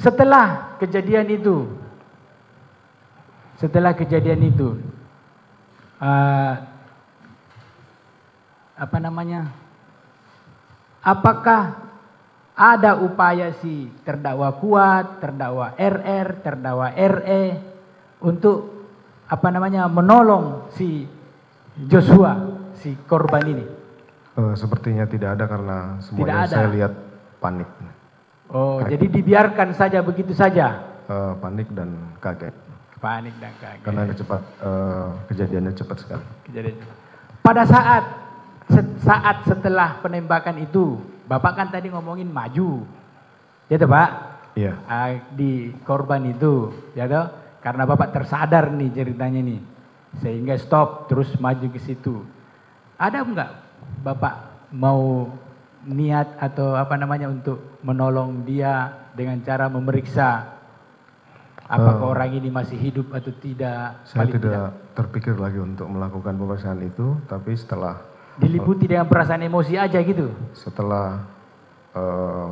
Setelah kejadian itu, setelah kejadian itu, uh, apa namanya? Apakah ada upaya si terdakwa kuat, terdakwa RR, terdakwa RE untuk apa namanya menolong si Joshua, si korban ini? Uh, sepertinya tidak ada karena semuanya Tidak ada. saya lihat panik, Oh, jadi dibiarkan saja begitu saja. Uh, panik dan kaget Panik dan kaget. karena cepat uh, kejadiannya cepat sekali. kejadian. Pada saat saat setelah penembakan itu, Bapak kan tadi ngomongin maju. Ya toh, Pak? Iya, Ah, di korban itu, ya toh? Karena Bapak tersadar nih ceritanya nih. Sehingga stop terus maju ke situ. Ada enggak Bapak mau niat atau apa namanya untuk menolong dia dengan cara memeriksa apakah Eh, orang ini masih hidup atau tidak? saya Paling tidak terpikir lagi untuk melakukan pemeriksaan itu, tapi setelah diliputi dengan perasaan emosi aja gitu. setelah uh,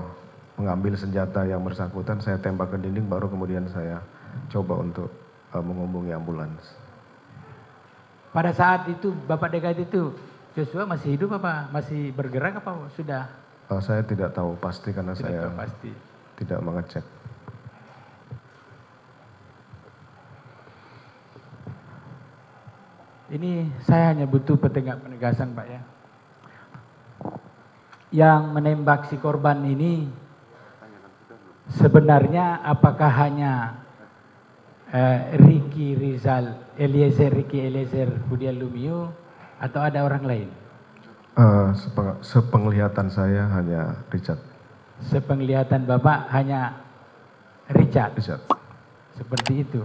mengambil senjata yang bersangkutan, saya tembak ke dinding, baru kemudian saya coba untuk uh, menghubungi ambulans. Pada saat itu Bapak dekat itu Joshua masih hidup apa masih bergerak apa sudah Uh, saya tidak tahu pasti karena tidak saya tahu pasti. tidak mengecek. Ini saya hanya butuh petegak penegasan Pak ya. Yang menembak si korban ini sebenarnya apakah hanya eh, Ricky Rizal, Eliezer Ricky Eliezer Budial Lumiu atau ada orang lain? Uh, sepeng- sepenglihatan saya hanya Richard. Sepenglihatan Bapak hanya Richard. Richard. Seperti itu.